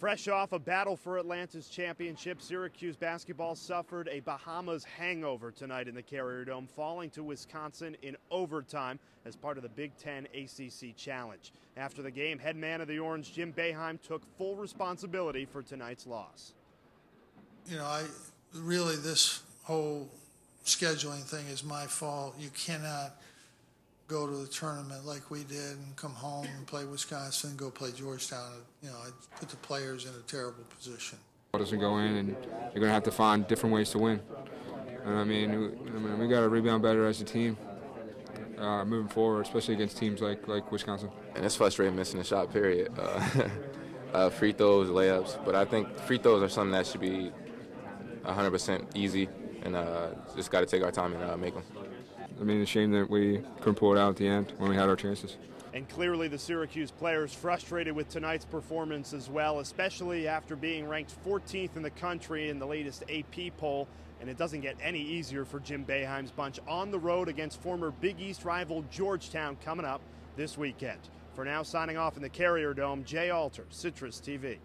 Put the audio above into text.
Fresh off a battle for Atlantis championship, Syracuse basketball suffered a Bahamas hangover tonight in the Carrier Dome, falling to Wisconsin in overtime as part of the Big Ten ACC Challenge. After the game, head man of the Orange, Jim Boeheim, took full responsibility for tonight's loss. You know, I really, this whole scheduling thing is my fault. You cannot go to the tournament like we did and come home and play Wisconsin, go play Georgetown. You know, I put the players in a terrible position. It doesn't go in, and you're going to have to find different ways to win. And I mean, we, I mean, we got to rebound better as a team. Uh, moving forward, especially against teams like like Wisconsin. And it's frustrating missing the shot. Period. Uh, uh, free throws, layups, but I think free throws are something that should be 100% easy, and uh, just got to take our time and uh, make them. I mean, it's a shame that we couldn't pull it out at the end when we had our chances. And clearly, the Syracuse players frustrated with tonight's performance as well, especially after being ranked 14th in the country in the latest AP poll. And it doesn't get any easier for Jim Boeheim's bunch on the road against former Big East rival Georgetown coming up this weekend. For now, signing off in the Carrier Dome, Jay Alter, Citrus TV.